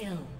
kill.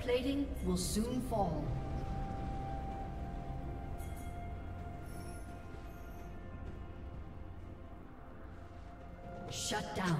Plating will soon fall. Shut down.